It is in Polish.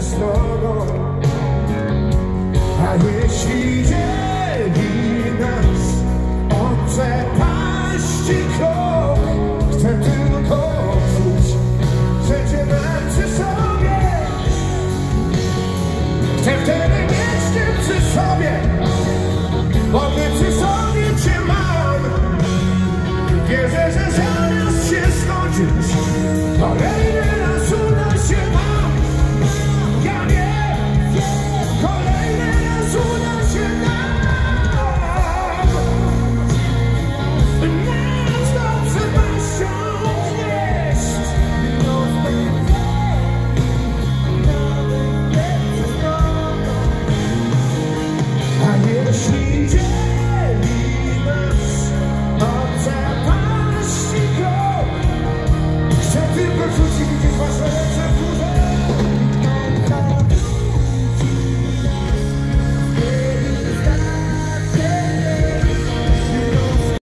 ręce z nogą A jeśli dzieli nas o te paści krok Chcę tylko czuć, że cię mam przy sobie. Chcę wtedy mieć cię przy sobie Bo nie przy sobie cię mam. Wierzę, że zaraz się skończysz